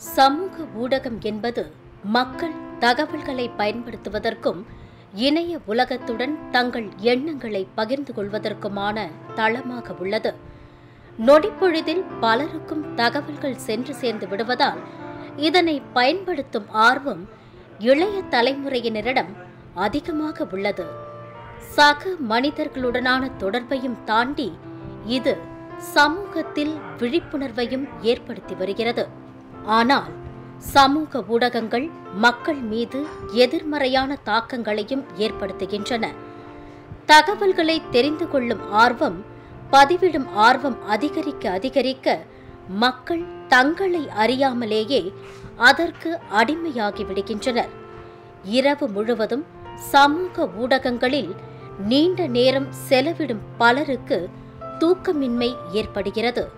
சமூக ஊடகம் என்பது மக்கள் தகவல்களை பயன்படுத்துவதற்கும் இணைய உலகத்துடன் தங்கள் எண்ணங்களை பகிர்ந்து கொள்வதற்குமான தளமாக உள்ளது. நொடிப்பொழுதில் பலருக்கும் தகவல்கள் சென்று சேர்ந்து விடுவதால் இதனை பயன்படுத்தும் ஆர்வம் இளைய தலைமுறையினரிடம் அதிகமாக உள்ளது. சக மனிதர்களுடனான தொடர்பையும் தாண்டி இது சமூகத்தில் விழிப்புணர்வையும் ஏற்படுத்தி வருகிறது. ஆனால் சமூக ஊடகங்கள் மக்கள் மீது எதிர்மறையான தாக்கங்களையும் ஏற்படுத்துகின்றன. தகவல்களை தெரிந்து கொள்ளும் ஆர்வம் பதிவிடும் ஆர்வம் அதிகரிக்க அதிகரிக்க மக்கள் தங்களை அறியாமலேயே அதற்கு அடிமையாகிவிடுகின்றனர் இரவு முழுவதும் சமூக ஊடகங்களில் நீண்ட நேரம் செலவிடும் பலருக்கு தூக்கமின்மை ஏற்படுகிறது.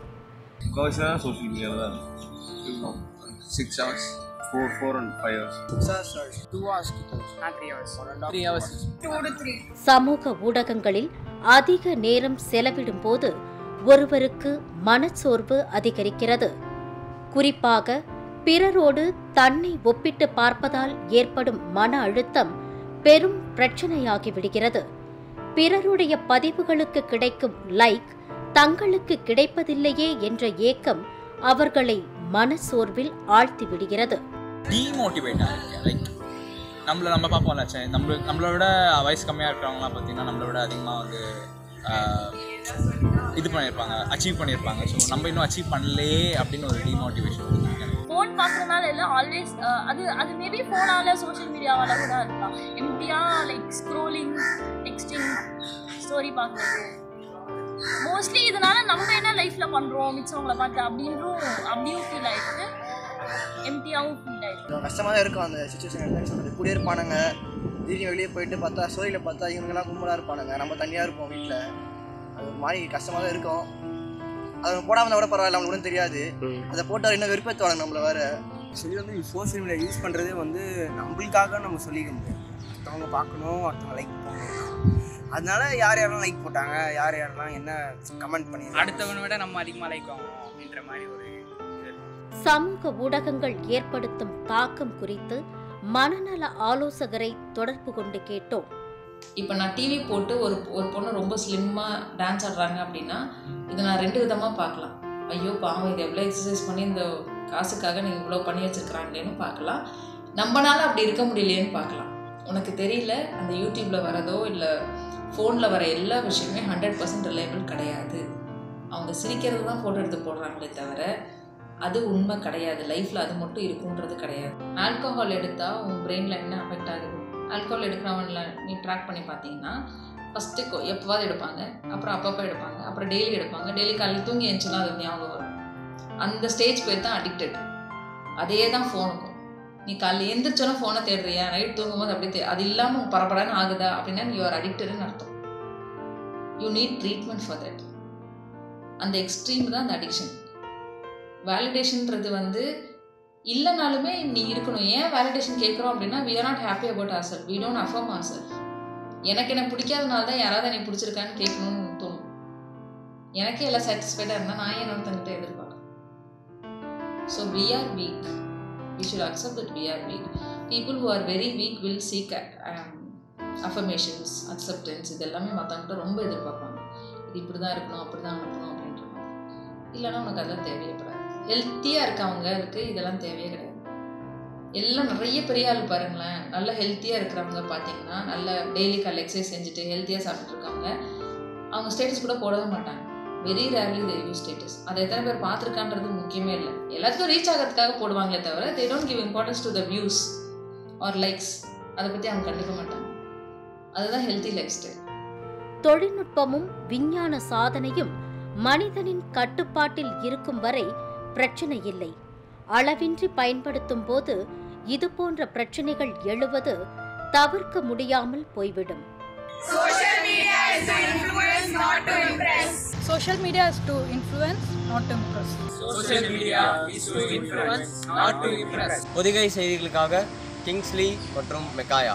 முக்கால்வாசி நேரம் சோஷியல் மீடியாவில் தான் இருக்கும் six hours four four and five hours two hours three hours three hours சமூக ஊடகங்களில் அதிக நேரம் செலவிடும் போது ஒருவருக்கு மனச்சோர்வு அதிகரிக்கிறது. குறிப்பாக பிறரோடு தன்னை ஒப்பிட்டு பார்ப்பதால் ஏற்படும் மன அழுத்தம் பெரும் பிரச்சனையாகி விடுகிறது. பிறருடைய பதிவுகளுக்கு கிடைக்கும் லைக் தங்களுக்கு கிடைப்பதில்லையே என்ற ஏக்கம் அவர்களை மனச்சோர்வில் ஆழ்த்தி விடுகிறது. டீமோட்டிவேட் லைக் நம்மள நம்ம பார்ப்போம்ல சே நம்ம நம்மளோட வயசு கம்மியாக இருக்கிறவங்களாம் பார்த்தீங்கன்னா நம்மளோட அதிகமாக வந்து இது பண்ணியிருப்பாங்க அச்சீவ் பண்ணியிருப்பாங்க. ஸோ நம்ம இன்னும் அச்சீவ் பண்ணலையே அப்படின்னு ஒரு டிமோட்டிவேஷன் ஃபோன் பார்க்குறதுனால இல்லை ஆல்வேஸ் அது அது மேபி ஃபோனால சோஷியல் மீடியாவால் கூட இருக்கலாம். எம்டியாக லைக் ஸ்க்ரோலிங் டெக்ஸ்டிங் ஸ்டோரி பார்க்குறது. மோஸ்ட்லி இதனால நம்ம என்ன லைஃப்பில் பண்ணுறோம் மிச்சவங்களை பார்த்து அப்படின்றும் அப்படியும் ஃபீல் ஆயிருக்கு எம்டியாகவும் ஃபீல் ஆயிருக்கு கஷ்டமாக தான் இருக்கும் அந்த சுச்சுவேஷன் என்ன சொல்கிறது கூடயே இருப்பானுங்க. திடீர்னு வெளியே போயிட்டு பார்த்தா ஸ்டோரியில் பார்த்தா இவங்கெல்லாம் கும்பலாக இருப்பானுங்க. நம்ம தனியாக இருப்போம் வீட்டில் அது மாதிரி கஷ்டமாக தான் இருக்கும். அது போடாமல் கூட பரவாயில்ல அவங்களுக்கு ஒன்றும் தெரியாது. அதை போட்டால் இன்னும் வெறுப்பேற்றுவாங்க நம்மளை வேறு. சரி வந்து சோஷியல் மீடியா யூஸ் பண்ணுறதே வந்து நம்மளுக்காக நம்ம சொல்லிக்க முடியும் ஒருத்தவங்க பார்க்கணும் ஒருத்தவங்க லைக் பண்ணணும். அதனால யார் யாரெல்லாம் லைக் போட்டாங்க யார் யாரெல்லாம் என்ன கமெண்ட் பண்ணி அடுத்தவனை விட நம்ம அதிகமாக லைக் ஆகும் அப்படின்ற மாதிரி ஒரு. சமூக ஊடகங்கள் ஏற்படுத்தும் தாக்கம் குறித்து மனநல ஆலோசகரை தொடர்பு கொண்டு கேட்டோம். இப்போ நான் டிவி போட்டு ஒரு ஒரு பொண்ணு ரொம்ப ஸ்லிம்மாக டான்ஸ் ஆடுறாங்க அப்படின்னா இதை நான் ரெண்டு விதமாக பார்க்கலாம். ஐயோ பாவம் இது எவ்வளோ எக்ஸசைஸ் பண்ணி இந்த காசுக்காக நீங்கள் இவ்வளோ பண்ணி வச்சுருக்குறாங்களேன்னு பார்க்கலாம். நம்மனால அப்படி இருக்க முடியலையேன்னு பார்க்கலாம். உனக்கு தெரியல அந்த யூடியூப்பில் வரதோ இல்லை ஃபோனில் வர எல்லா விஷயமே ஹண்ட்ரட் பர்சன்ட் ரிலையபிள் கிடையாது. அவங்க சிரிக்கிறது தான் ஃபோட்டோ எடுத்து போடுறாங்களே தவிர அது உண்மை கிடையாது. லைஃப்பில் அது மட்டும் இருக்குன்றது கிடையாது. ஆல்கோஹால் எடுத்தால் உன் பிரெயினில் என்ன அஃபெக்ட் ஆகுது? ஆல்கஹால் எடுக்கிறவன்ல நீ ட்ராக் பண்ணி பார்த்தீங்கன்னா ஃபஸ்ட்டு எப்போவாது எடுப்பாங்க. அப்புறம் அப்பப்போ எடுப்பாங்க. அப்புறம் டெய்லி எடுப்பாங்க. டெய்லி காலையில் தூங்கி எழுந்துச்சுன்னா அது ஞாபகம் வரும். அந்த ஸ்டேஜ் பேர் தான் அடிக்டட் அதே தான் ஃபோனுக்கும் நீ காலையில் எழுந்திரிச்சோன்னா ஃபோனை தேடுறியா? நைட் தூங்கும்போது அப்படியே அது இல்லாமல் பரபரன்னு ஆகுதா? அப்படின்னா யூ ஆர் அடிக்டட்னு அர்த்தம். You need treatment for that அந்த எக்ஸ்ட்ரீம் தான் அந்த அடிக்ஷன் வேலிடேஷன்ன்றது வந்து இல்லைனாலுமே நீ இருக்கணும். ஏன் வேலிடேஷன் கேட்குறோம் அப்படின்னா we are not happy about ourself we don't affirm ourself எனக்கு என்ன பிடிக்காதனால தான் யாராவது என்னை பிடிச்சிருக்கான்னு கேட்கணும்னு தோணும். எனக்கே எல்லாம் சாட்டிஸ்ஃபைடாக இருந்தால் நான் ஏன் ஒருத்தங்கிட்ட எதிர்பார்க்கணும்? So we are weak we should accept that we are weak people who are very weak will seek affirmations acceptance இது எல்லாமே மற்றவங்கிட்ட ரொம்ப எதிர்பார்ப்பாங்க. இது இப்படி தான் இருக்கணும் அப்படி தான் அனுப்பணும் அப்படின்ற மாதிரி. இல்லைன்னா உனக்கு அதெல்லாம் தேவையப்படாது ஹெல்த்தியாக இருக்கவங்களுக்கு இதெல்லாம் தேவையே கிடையாது. எல்லாம் நிறைய பெரிய ஆள் பாருங்களேன். நல்ல ஹெல்த்தியாக இருக்கிறவங்க பார்த்தீங்கன்னா நல்ல டெய்லி கால் எக்ஸசைஸ் செஞ்சுட்டு ஹெல்த்தியாக சாப்பிட்டுட்டு அவங்க ஸ்டேட்டஸ் கூட போடவே மாட்டாங்க. Very rarely they use status அதை எத்தனை பேர் பார்த்துருக்கான்றது முக்கியமே இல்லை. எல்லாத்துக்கும் ரீச் ஆகிறதுக்காக போடுவாங்களே தவிர they don't give importance to the views or likes அதை பற்றி அவங்க கண்டுக்க மாட்டாங்க. அதுதான் ஹெல்த்தி லைஃப் ஸ்டைல் தொழில்நுட்பமும் விஞ்ஞான சாதனையும் மனிதனின் கட்டுப்பாட்டில் இருக்கும் வரை பிரச்சனை இல்லை. அளவின்றி பயன்படுத்தும் போது இது போன்ற பிரச்சனைகள் எழுவது தவிர்க்க முடியாமல் போய்விடும். Is to influence, not to impress, not to impress. Social media is to influence, not to impress. Pothigai செய்திகளுக்காக கிங்ஸ்லி மற்றும் மெக்காயா